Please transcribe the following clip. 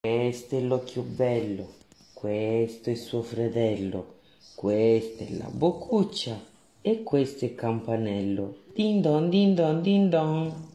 Questo è l'occhio bello, questo è suo fratello, questa è la boccuccia e questo è il campanello. Din don din don din don.